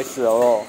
开始了咯。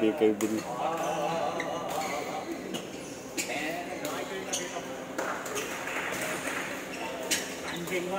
cái cái bình anh Kim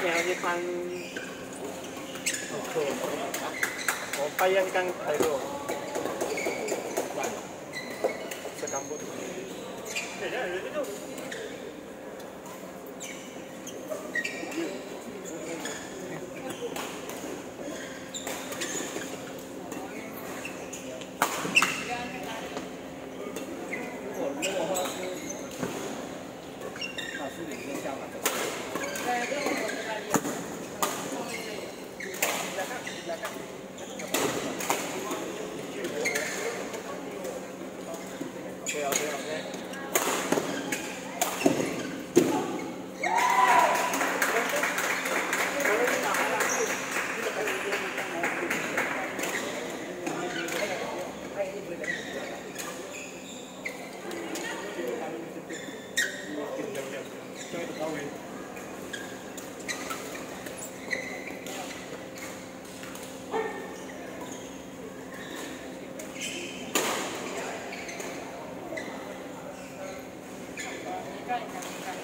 양양이반 어, 파양강 달고 잠깐만 Right.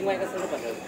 另外一个是日本的。